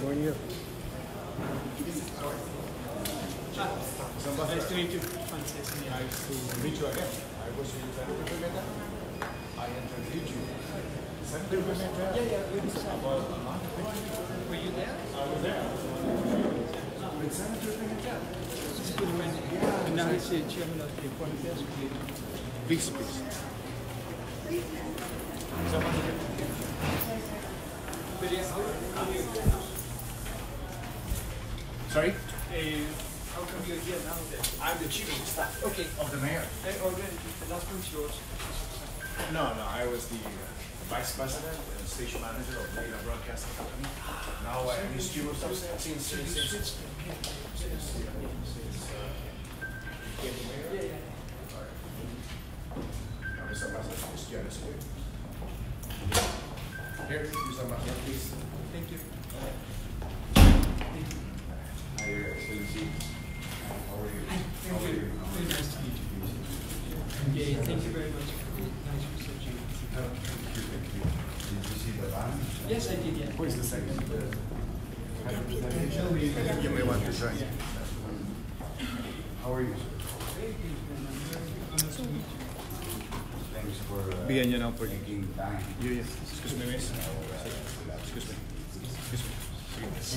One year. Nice to meet you. Nice to meet you again. I was in Pimenta. I interviewed you. Yeah, yeah, About a month. Were you there? I was there. With here. But yeah, you Sorry? uh, how come you're here now then? I'm the chief of staff Okay. of the mayor. Uh, oh, then the last one's yours. No, no, I was the uh, vice president and station manager of Data Broadcasting Company. Now I am the chief of staff since, since, since, since, since, since, uh, became the mayor. Yeah, yeah. Now, Mr. Ambassador, Mr. Giannis, here. Here, Mr. Ambassador, please. Thank you. Thank you very much for the nice reception. Oh, Thank you, thank you. Did you see the? Yes, I did, yeah. Who is the second? You may want to join. How are you, sir? Very good, and I'm very honored to meet you. Thanks for uh, Bien, you know, for- taking time. You, yes. Excuse me, miss. Excuse me. It's,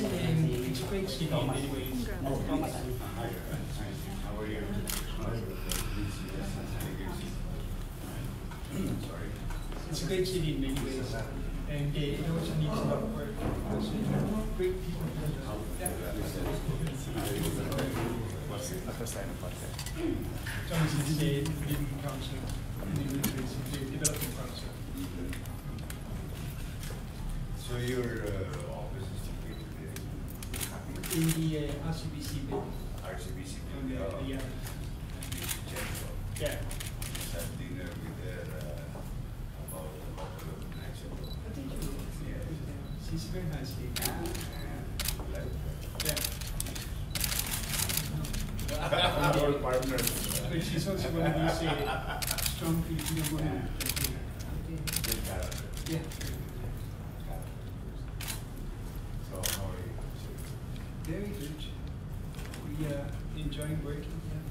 a great city in many ways. And it also needs a lot of work. Great people. La development council. So your uh, office is located there? In the uh, RCBC building. RCBC. The, uh, yeah, yeah. Had dinner with her uh, about of nights ago. I think you, Yeah. she's very nice lady. Like, Yeah. Our partners. But she's also one of these uh, strong Filipino women. character. Yeah. So how are you? Very good. We are working here.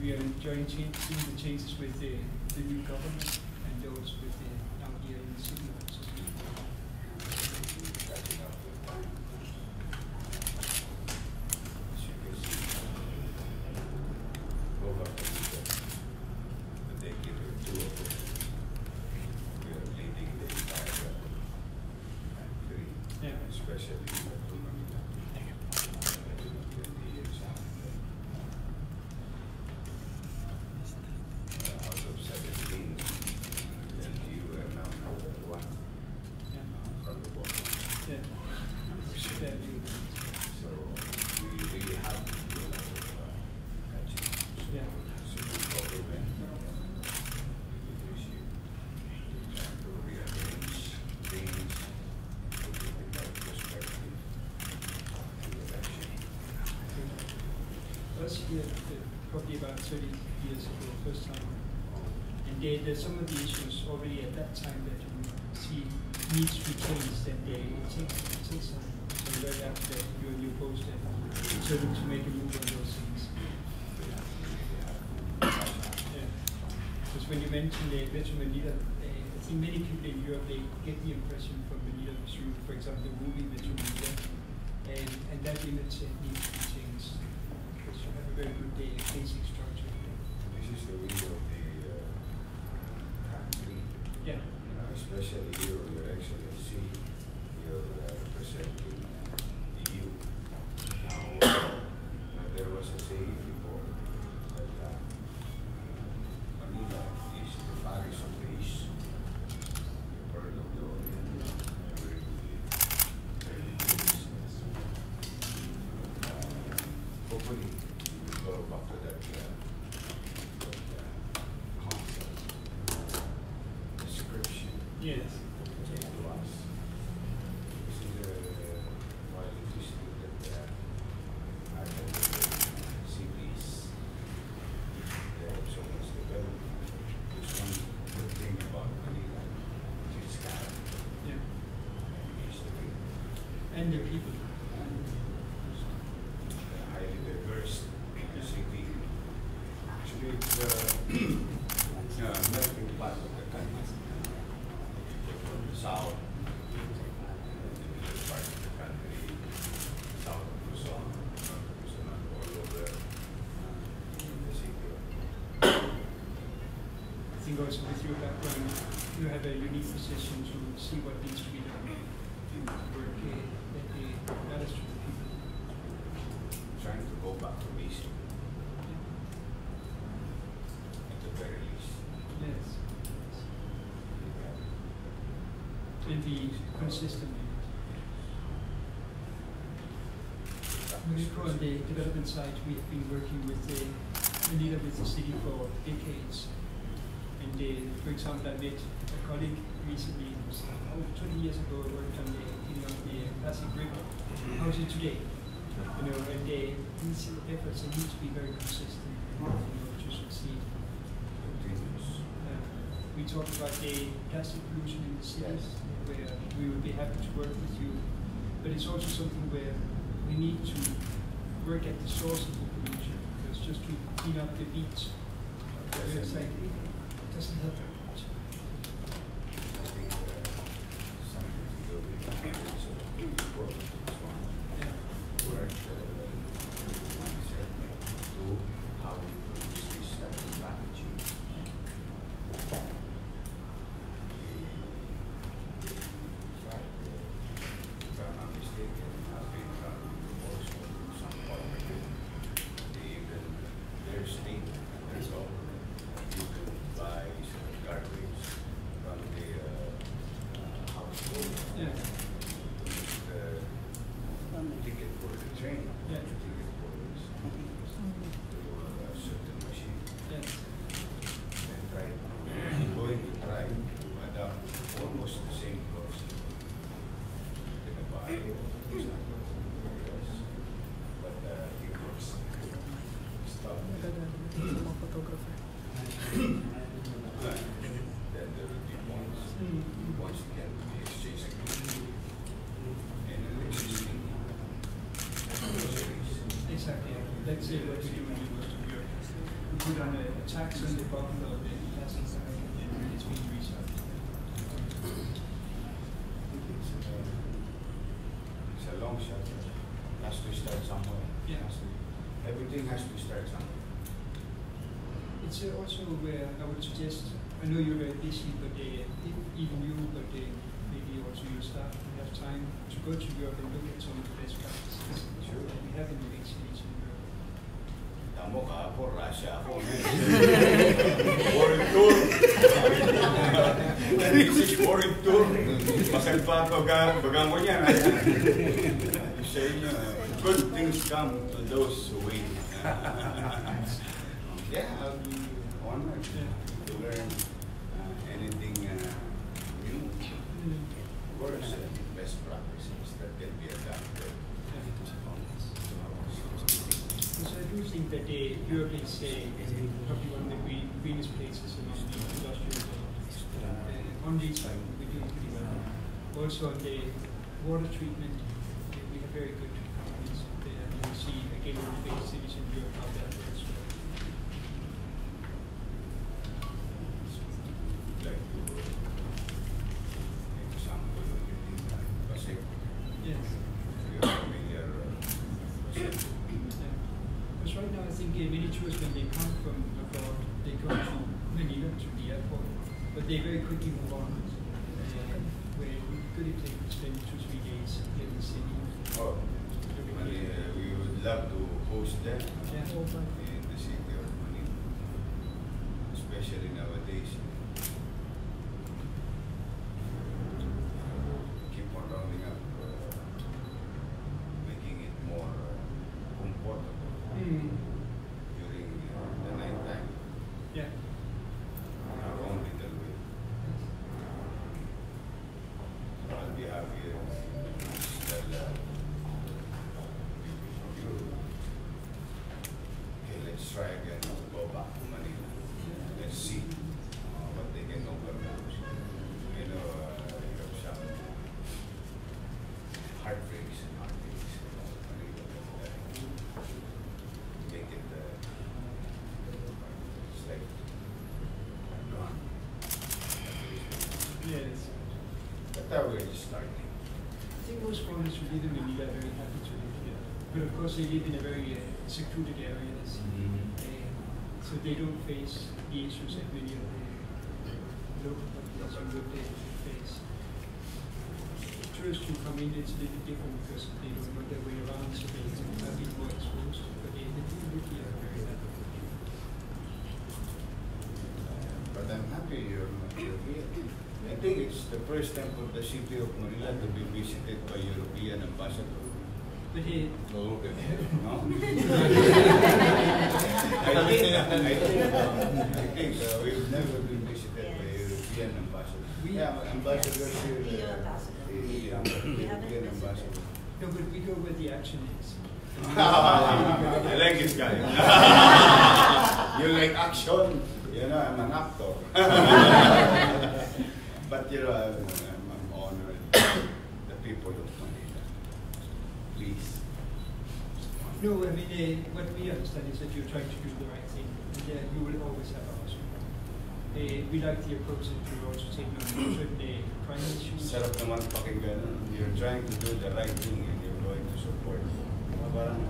We are enjoying seeing the changes with the, the new government and those with the, now here in the city. Catching up with time. As you can see, both of us, but they give her two of us. We are leading the entire uh, country, Yeah. especially in the tournament. Twenty years out. Uh, Out of seventeen, and you are now number one Yeah. from the bottom. Yeah. Very good. So we really have to do a lot of uh, catching up. So Yeah. so the government, we appreciate trying to rearrange things, put it in the right perspective to the election. I was here uh, probably about thirty years ago, first time. And they, there's some of the issues already at that time that you see needs to be changed and they, it takes, it takes time. So very happy that you your post and to make a move on those things. Yeah. Because when you mentioned the Metro Manila, uh, I think many people in Europe, they get the impression from Manila through, for example, the movie Metro Manila. And, and that image needs to be changed. Because you have a very good uh, basic structure. This is the window of the uh, country. Yeah. You know, especially you, your excellency, you're uh, representing solve. I think also with your background, you have a unique position to see what needs to be done and work uh, that, uh, matters to the people. I'm trying to go back to basics. Be consistent. On the development side, we have been working with the, the leader with the city for decades. And for example, I met a colleague recently, oh, 20 years ago, worked on the cleaning up the Pasig River. How's it today? You know, and uh, these efforts need to be very consistent in order to succeed. Talked about the plastic pollution in the cities, where we would be happy to work with you. But it's also something where we need to work at the source of the pollution, because just to clean up the beach, like, it doesn't help very much. I think, uh, something to do with the habits of people, is one. Yeah. Work, uh, mindset, two, how we produce this type of packaging. If I'm not mistaken, I've been running also some part of it. They even, their state, there's all, you can buy some garbage from the, uh, uh, household. Yeah. The ticket for the train, Yeah. the ticket for this, to a certain machine. Yes. And try, going to try to adapt almost the same cost. In a buy, it's not going to work, yes. But, uh, it works. Stop. Como fotógrafo. Then there will be points, Mm. points can be exchanged. And an existing groceries. Exactly. Let's say what we do in Western Europe. We put on a tax on the bottom of the plastic bag and it's being recycled. It's a long shot. Has to start somewhere. Yeah. Has to- Everything has to start somewhere. It's uh, also where I would suggest, I know you're very busy, but uh, even you, but uh, maybe also your staff, can have time to go to Europe and look at some of the best practices Sure. that we have in the big cities in Europe. Tamo ka ako, Russia ako. Foreign tour. This is foreign tour. Masalpa ko bagang mo yan. Sa inyo, good things come to those who wait. Yeah, I'll be honored to learn uh, anything uh, new. Of course, uh, best practices that can be adapted. So I do think that Europe is uh, probably one of the green, greenest places among the industrial. Uh, on this side, we do pretty well. Also on the water treatment, we have very good companies there. You see again in the big cities in Europe how that works well. like to make example of it in uh, Pasig. Yes. You're familiar, uh, Pasig. Because right now I think uh, many tourists when they come from abroad, they go to Manila to the airport, but they very quickly move on. Uh, where it would be good if they could spend two, three days here in the city. Oh, and, uh, we would love to host them Yeah. in the city of Manila, especially nowadays. Keep on rounding up, uh, making it more uh, comfortable Mm. during uh, the night time. Yeah. our own little way. I'll be happy if that uh, people from Europe. Okay, let's try again to go back to Manila. Let's see uh, what they can overcome. You know, uh, you have some heartbreaks and heartaches about Manila. but, uh, Make it uh, it's like gone. Yes. But that we're just starting. I think most foreigners who live in Manila are very happy to live here. But of course, they live in a very uh, secluded areas. Uh, so they don't face the issues that many of the local population would uh, face. tourists who come in, it's a little different because they don't know their way around, so they are a bit more exposed. But they, they do look here very happy. But I'm happy you're, you're here. I think it's the first time for the city of Manila to be visited by European ambassador. But he, No? I think, I think, uh, I think uh, we've never been visited by European ambassador. We- Yeah, ambassador here. The uh, ambassador. the- the We haven't European ambassador. no, but we go where the action is. I like this guy. you like action? You know, I'm an actor. But you know, I'm, I'm, I'm honored the people of Manila. Please. No, I mean, uh, what we understand is that you're trying to do the right thing, and uh, you will always have our support. Uh, we like the approach that you're also taking on certain uh, crime issues. Sarap naman pakinggan. You're trying to do the right thing and you're going to support. Parang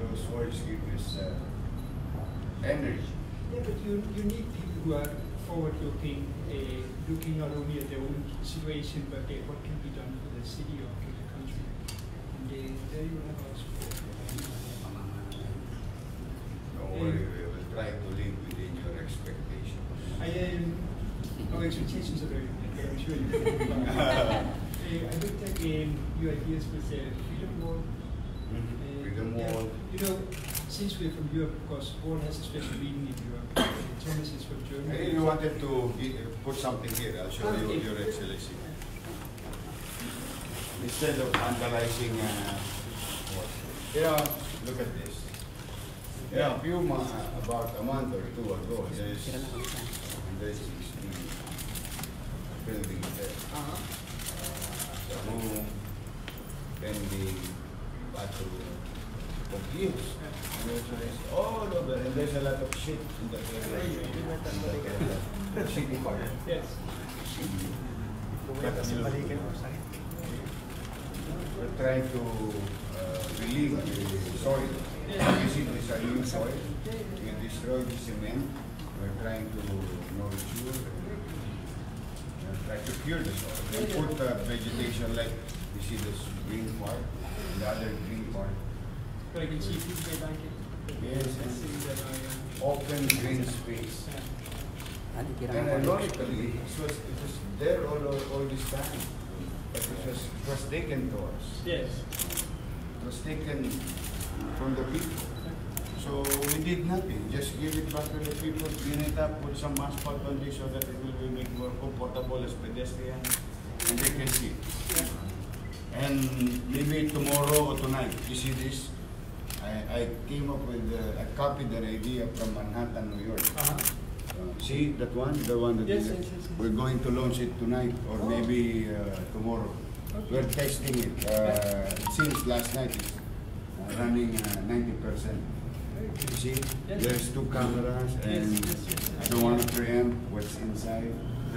those words give us uh, energy. Yeah, but you, you need people who are forward-looking, uh, looking not only at their own situation, but uh, what can be done for the city or for the country. And uh, there you have our support. Don't worry, we will try to live within your expectations. I, um, our expectations are very big, I'm sure you can. I looked at um, your ideas with the Freedom Wall. Uh, Freedom yeah, Wall. You know, since we're from Europe, of course, Wall has a special meaning in Europe. Uh, from Hey, Germany. you wanted to put something here, I'll show you, Your Excellency. Instead of vandalizing, uh, know, look at this. Yeah, a few mo- about a month or two ago, there's, there's building there. Uh-huh. The room, pending, bathroom, confused. And there's, there's all over, and there's a lot of shit in the area. in the city park. Yes. We're trying to uh, relieve the soil. You see this new soil. You destroy the cement. We're trying to nurture. We're trying to cure the soil. We put uh, vegetation like you see this green part, the other green part. But I can see people they like it. Yes, yes. see that I, Open green space. And ironically, it was, it was there all, all, all this time. But it was, it was taken to us. yes. It was taken from the people. So we did nothing, just give it back to the people, clean it up, put some asphalt on this so that it will be make more comfortable as pedestrians and they can see. And maybe tomorrow or tonight, you see this? I, I came up with, uh, I copied an idea from Manhattan, New York. Uh-huh. Uh, see that one, the one that Yes, yes, yes, yes. we're going to launch it tonight or Oh. maybe uh, tomorrow. Okay. We're testing it. Uh, it seems last night it's uh, running uh, ninety percent. You see, Yes. there's two cameras and I don't want to preempt what's inside.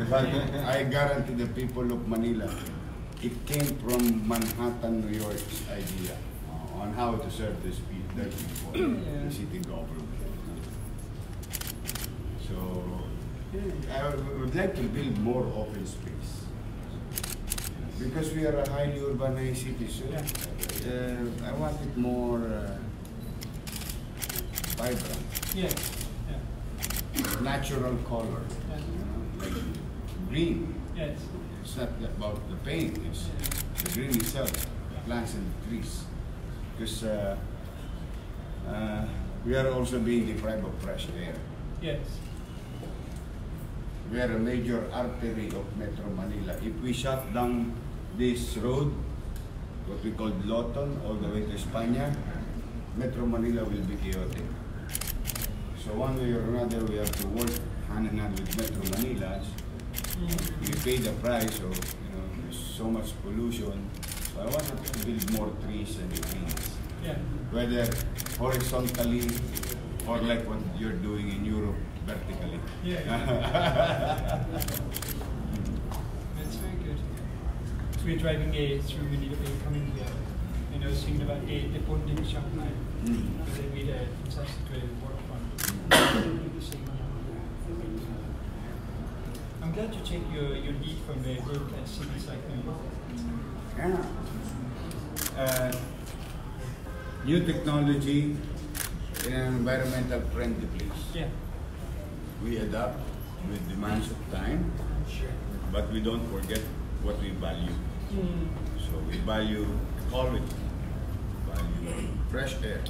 But I guarantee the people of Manila, it came from Manhattan, New York's idea uh, on how to serve this people, their people, Yeah. the city government. So, I would- like to build more open space. Because we are a highly urbanized city, so Yeah. uh, I want it more uh, vibrant, Yes. Yeah. natural color, Yeah. you know, like green. Yes. It's not about the paint, it's the green itself, the plants and the trees. Because uh, uh, we are also being deprived of fresh air. Yes. We are a major artery of Metro Manila. If we shut down this road, what we call Loton, all the way to España, Metro Manila will be chaotic. So one way or another, we have to work hand in hand with Metro Manila. Mm. We pay the price of, you know, so much pollution. So I wanted to build more trees and trees, Yeah. whether horizontally or like what you're doing in Europe, vertically. Yeah. That's very good. So we're driving uh, through Manila, we're coming here, and I was thinking about the, the Bund in Shanghai. Mm. Because they made a fantastic uh, waterfront. I'm glad you take your, your lead from the world class cities like New Yeah. Uh, new technology in an environmental friendly place. Yeah. We adapt with demands of time, sure. but we don't forget what we value. Mm. So we value quality, value fresh air,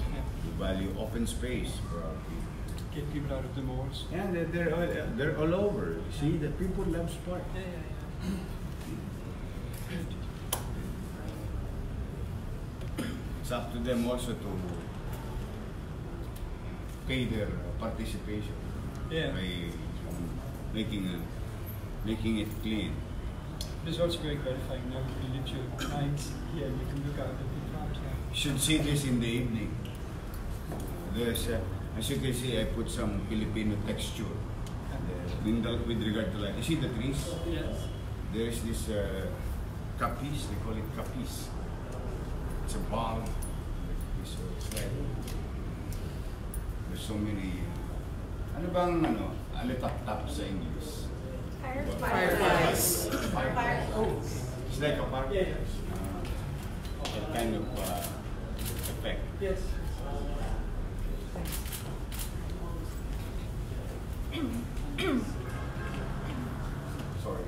we value open space for our people. Get people out of the malls. Yeah, they're, they're, all, they're all over. You see, the people love sport. Yeah, yeah, It's up to them also to pay their participation yeah. by um, making a, making it clean. It's also very gratifying now you live your nights here and you can look out at the now. You should see this in the evening. There's, uh, as you can see, I put some Filipino texture. And, uh, with regard to like, you see the trees? Yes. There is this uh, capiz, they call it capiz. It's a ball. So it's like, there's so many, ano bang ano, alitap-tap sa English? Fireflies. It's like a park. Yeah, yeah. Uh, that kind of uh, effect. Yes. Sorry.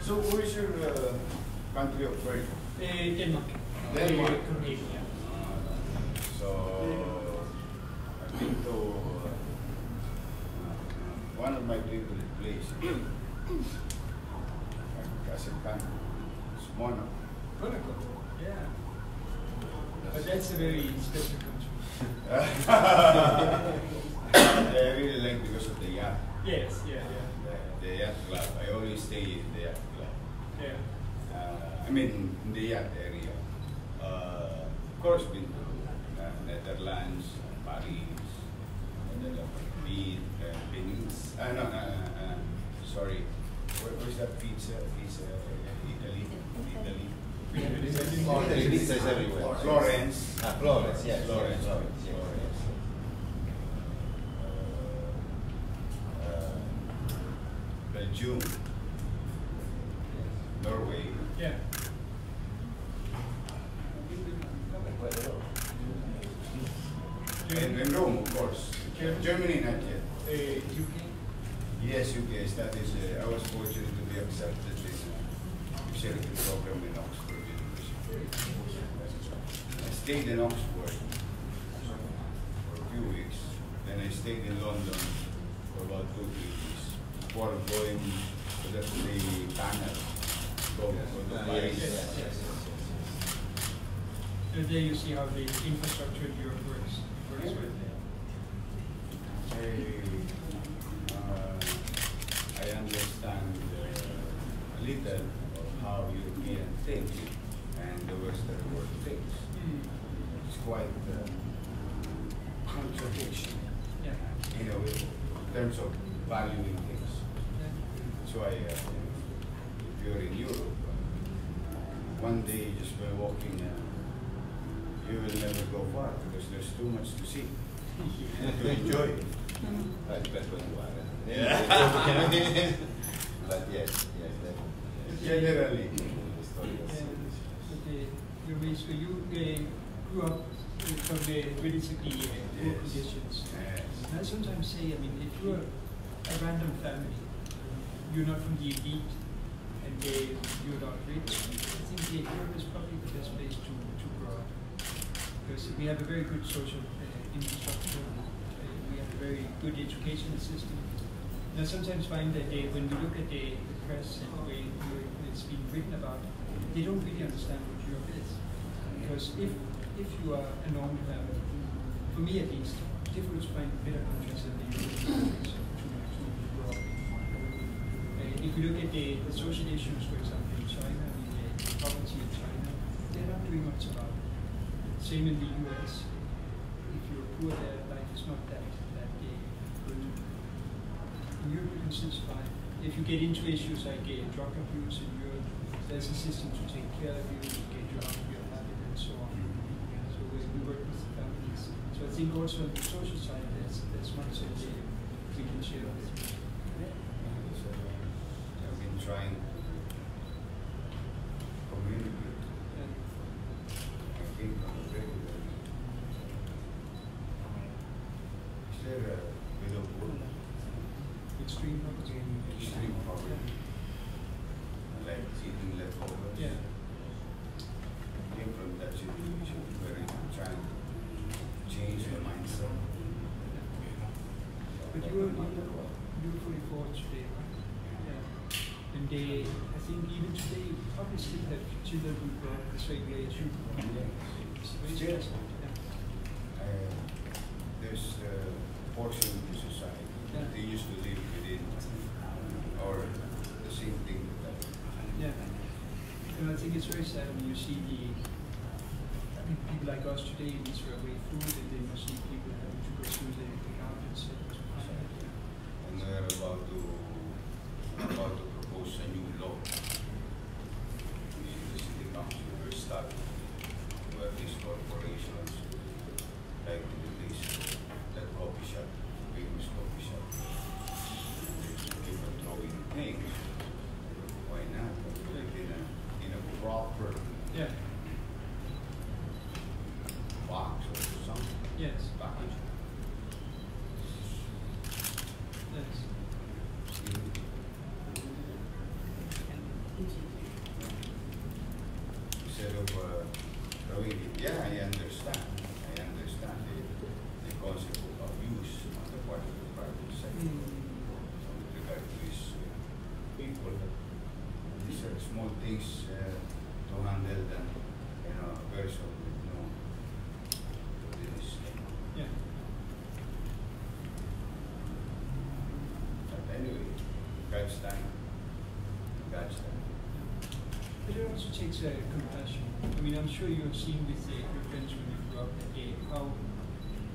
So where's your uh, country of birth? Uh, Denmark. Denmark. Copenhagen, yeah. So I've been to uh, one of my favorite places. Kasakan. It's Monaco. Monaco. Yeah. But that's a very special country. I really like because of the yacht. Yes, yeah, yeah. The, the yacht club. I always stay in the yacht club. Yeah. Uh, I mean, in the yacht area. Uh, of course, been to uh, Netherlands, Paris, Netherlands, Benin, uh, Venice. Uh, no, uh, uh, sorry. Where, where's that pizza? Pizza, uh, Italy, Italy. Pizza is everywhere. Florence. Ah, Florence, yes. Florence. yes, Florence, yes. Florence. Uh, uh, Belgium. Norway. Yeah. And, and Rome, of course. Germany. Germany, not yet. Uh, UK. Yes, UK. That is, uh, I was fortunate to be accepted in a executive program in Oxford University. I stayed in Oxford for a few weeks. Then I stayed in London for about two, three weeks before going to the, the panel. Go, go to Ah, Paris. yes, yes, yes, yes, there you see how the infrastructure in Europe works. works Yeah. with it. I, uh, I understand uh, a little of how European think and the Western world thinks. Mm. It's quite uh, contradiction Yeah. in a way, in terms of valuing things. yeah. That's why uh, if you're in Europe, uh, one day just by walking, uh, you will never go far because there's too much to see and to enjoy. Right, depends where you are. Yeah. but yes, you mean, so you uh, grew up uh, from the relatively uh, poor Yes. conditions. Yes. And I sometimes say, I mean, if you're a random family, you're not from the elite, and uh, you're not rich, I think uh, Europe is probably the best place to, to grow up. Because we have a very good social uh, infrastructure, uh, we have a very good educational system. I sometimes find that uh, when we look at the, the press and the way is being written about, they don't really understand what Europe is. Because if, if you are a normal family, for me at least, it's difficult to find better countries than the European countries if you look at the, the social issues, for example, in China, I mean, the poverty in China, they're not doing much about it. Same in the US. If you're poor there, life is not that. In Europe, you can still survive. If you get into issues like uh, drug abuse in Europe, there's a system to take care of you, to get you out of your habit, and so on. So we, we work with the families. So I think also on the social side, there's, there's much that uh, we can share with. So, I've been trying. You were beautifully forward today, right? Yeah. And they, I think even today, you probably still have children who up the same way as you. It's very Still. Yeah. Uh, there's a portion of the society Yeah. that they used to live within, or the same thing that Yeah. And I think it's very sad when you see the people like us today we throw away food and then you see people having to go through the, the garbage and to find it. They're about to about to propose a new law. In the city council, we're stuck where these corporations, like in the place, that coffee shop, famous coffee shop, they keep on throwing things. Why not? Put it in a in a proper Yeah. box or something. Yes. Package. Yes. Instead of uh, throwing it, yeah, I understand. I understand the, the concept of abuse on the part of the private sector. Mm. With regard to these uh, people, these are small things uh, to handle than, you know, a person with no, this, Yeah. but anyway, God's time. God's time. Also takes uh, compassion. I mean, I'm sure you have seen with uh, your friends when you grew up day how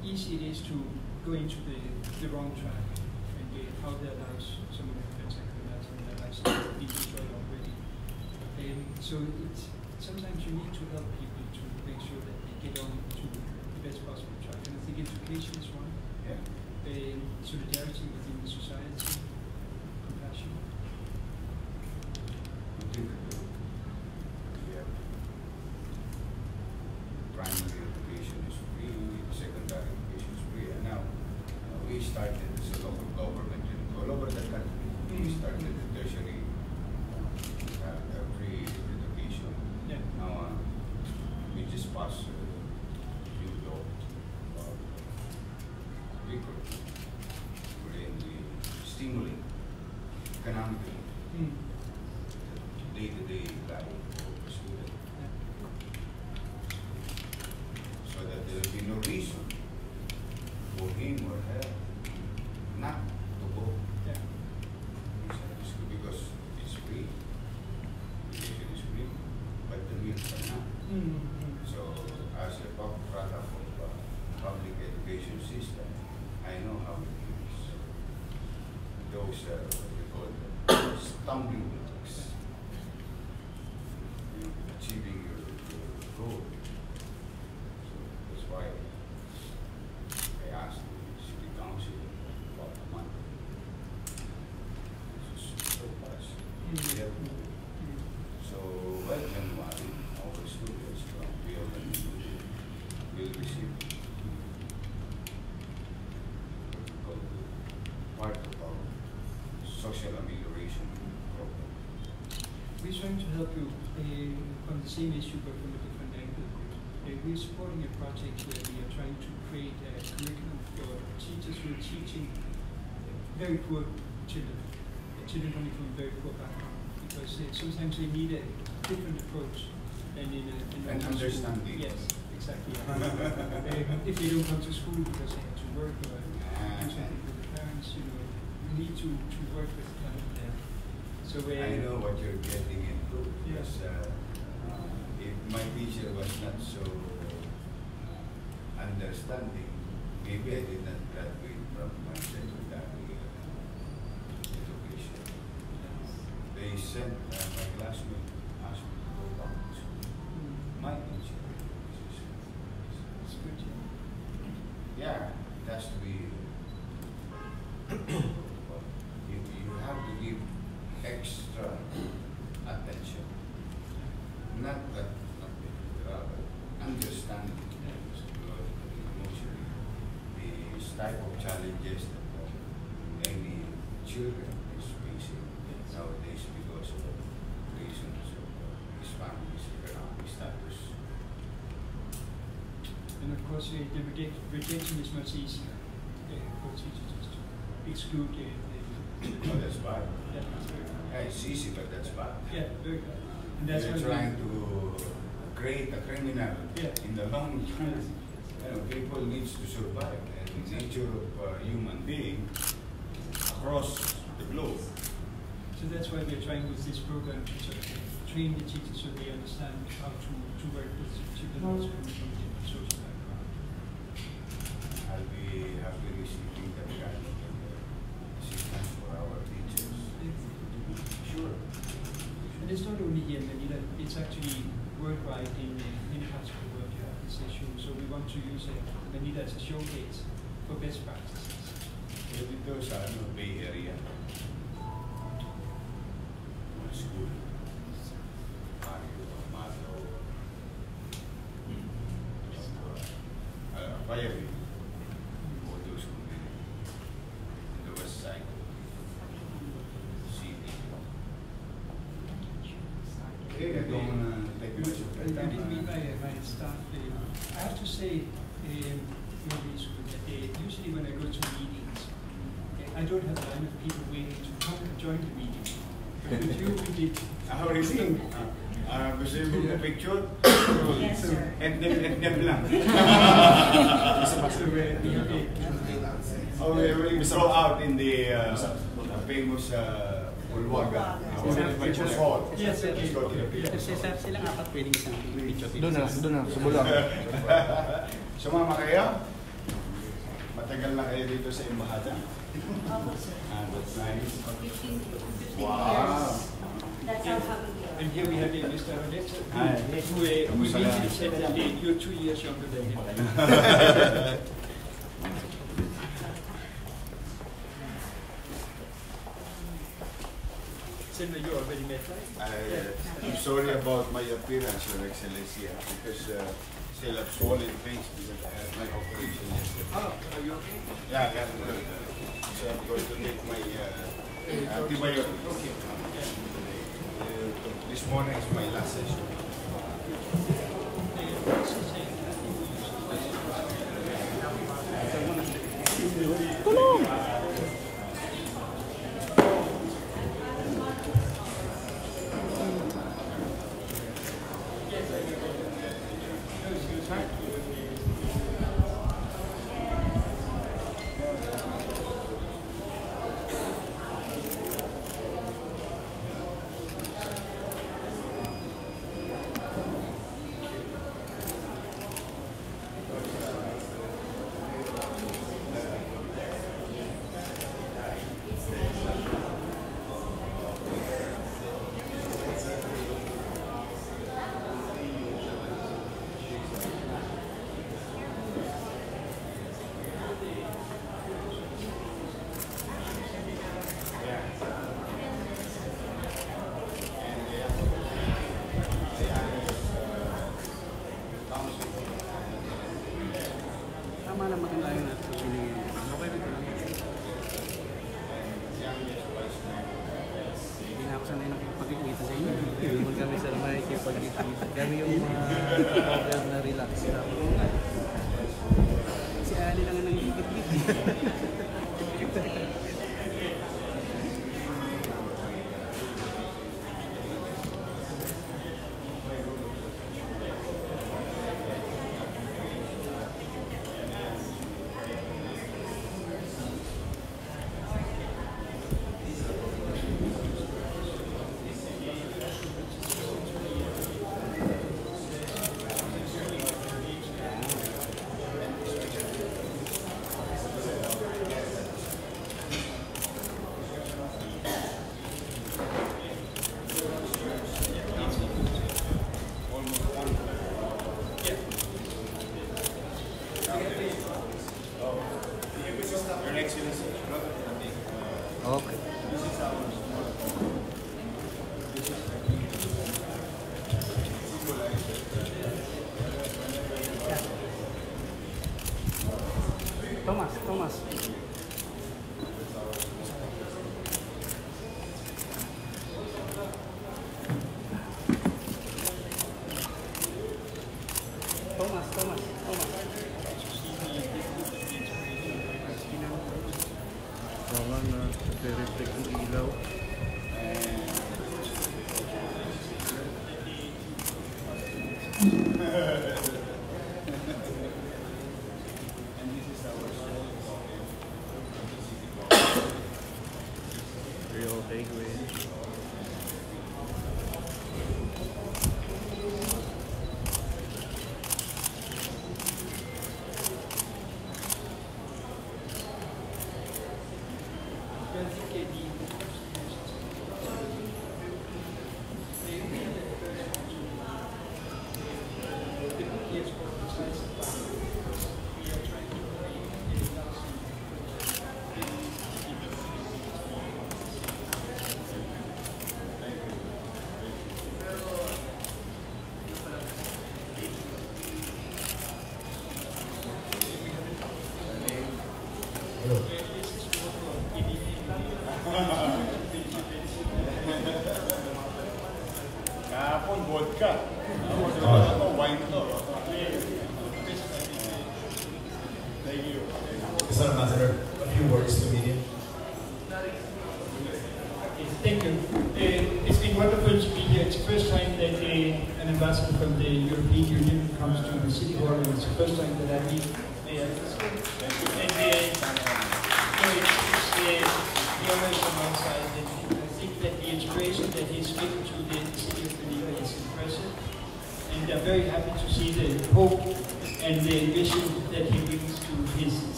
easy it is to go into the, the wrong track and uh, how their lives, some of my friends I can imagine their lives have been destroyed already. Um, so it's, sometimes you need to help people to make sure that they get on to the best possible track. And I think education is one. Yeah. Um, solidarity within the society, compassion. The same issue but from a different angle. Uh, we're supporting a project where we are trying to create a curriculum for teachers who are teaching very poor children, children coming from very poor background, because sometimes they need a different approach than in a, in And understanding. Yes, exactly. uh, if they don't come to school because they have to work or Ah, do something with the parents, you know, you need to, to work with them. So uh, I know what you're getting into, Yes. uh, my teacher was not so uh, understanding, maybe I did not graduate from my secondary education. They sent uh, my classmate asked me to go back to school. Mm. My teacher. this is- It's good, yeah. Yeah, it has to be. you, you have to give extra attention. Not that, not that, rather, understanding psychologically, emotionally, these type of that uh, any children is facing nowadays because of reasons of uh, his family's economic status. And of course, uh, the reject, rejection is much easier uh, for teachers to exclude the, the, Oh, that's bad. yeah, it's very bad. Yeah, it's easy, but that's bad. Yeah, very bad. And that's They're trying to create a criminal Yeah. in the long term. You know, people needs to survive, the nature of uh, human being across the globe. So that's why we're trying with this program to sort of train the teachers so they understand how to, to work with children also coming from different social background. I'll be happy receiving that kind of uh, assistance for our teachers. Sure. And it's not only here in Manila, it's actually worldwide in many parts of the world you have this issue. So we want to use uh, Manila as a showcase for best practices. So dito sa ano, Bay Area, mga school, Mario, Mato, uh, Fairview, all those communities, in the west side, city. Okay, I don't wanna take much of Uh, your You time. didn't meet uh, my, my staff. Uh, I have to say, um, in the school, that uh, usually when I go to meetings, uh, I don't have a line of people waiting to come and join the meeting. But with you, we did. Ah, really? Ah, ah, gusto mo yung picture? Yes, sir. And then, and then lang. So, uh, we have a, Oh, we will throw out in the uh, uh, famous uh, Bulwaga. Uh, what is it? What's hall? Yes, okay. Let's go to the picture. Kasi sir, silang apat pwedeng isang picture dito. Doon na, doon na, sa bulak. Sumama kayo? Matagal na kayo dito sa Embahada? Opo, sir. Ah, that's nice. 15, 15 Wow. Years. That's how we and here we have uh, Mr. Arnett, Hi. who, uh, who immediately said that uh, you're two years younger than him. Senator, you already met, right? I, I'm sorry about my appearance, Your Excellency, ah, because uh, still have swollen face because I had my operation yesterday. Oh, are you okay? Yeah, yeah. uh, So I'm going to take my uh, antibiotics. Okay. This morning is my last session.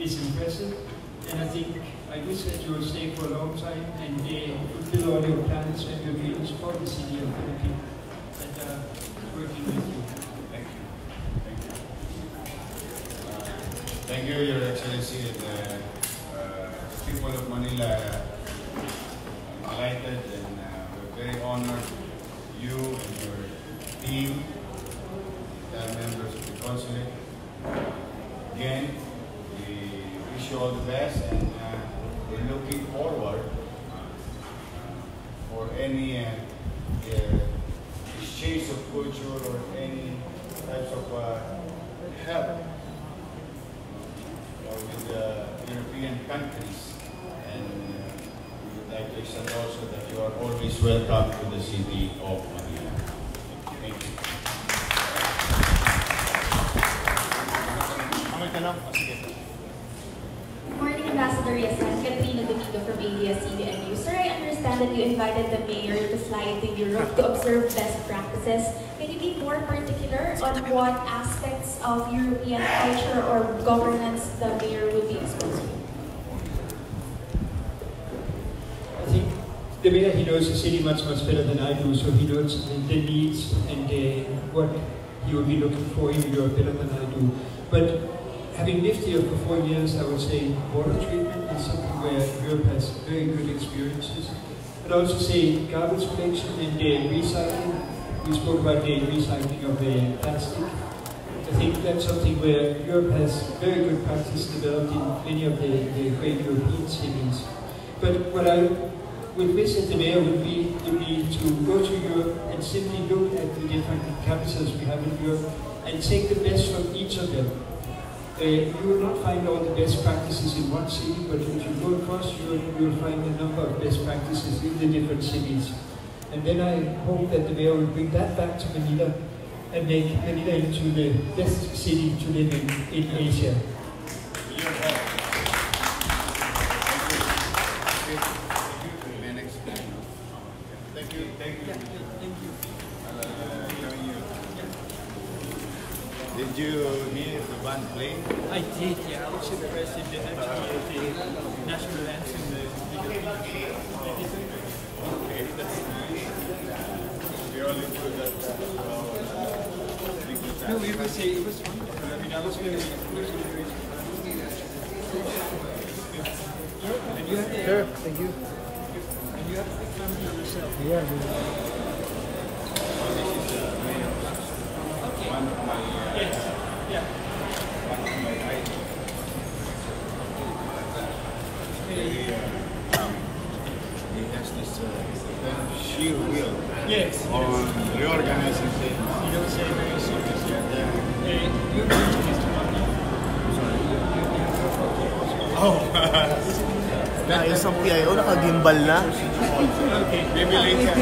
Is impressive. And I think, I wish that you will stay for a long time and uh, fulfill all your plans and your dreams for the city of Philippines that are working with you. Thank you. Thank you. Thank you, Your Excellency, and uh, uh, people of Manila. I'm delighted and uh, we're very honored you and your team, the members of the consulate. Again, we wish you all the best and uh, we're looking forward uh, for any uh, uh, exchange of culture or any types of uh, help with the European countries. And uh, we would like to extend also that you are always welcome to the city of Manila. Invited the mayor to fly to Europe to observe best practices. Can you be more particular on what aspects of European culture or governance the mayor will be exposed to? I think the mayor, he knows the city much, much better than I do, so he knows the, needs and uh, what he will be looking for in Europe better than I do. But having lived here for four years, I would say water treatment is something where Europe has very good experiences. I'd also say garbage collection and uh, recycling. We spoke about the recycling of uh, plastic. I think that's something where Europe has very good practice developed in many of the, the great European cities. But what I would visit the mayor would be, would be to go to Europe and simply look at the different capitals we have in Europe and take the best from each of them. Uh, you will not find all the best practices in one city, but if you go across Europe, you will find a number of best practices in the different cities. And then I hope that the mayor will bring that back to Manila and make Manila into the best city to live in in Asia. Your help. Thank you. Thank you. Next time. Thank you. Thank you. Thank you. Uh, join you. Did you hear the band playing? I did, yeah. I was impressed. They did actually the national anthem. The, Okay, that's nice. We all include that as well. no, it was, it was wonderful. I mean, I was very, very, very And you have the, Sure, thank you. and you have the family yourself. Yeah, One of my, uh, Yes, yeah. one of my idols. Very, uh, he has this uh, kind of sheer will Yes. on reorganizing things. You don't say very serious, yeah. Yeah. Uh, your question is to what? Oh, Ayos ang PIO, naka-gimbal na. Okay. maybe later.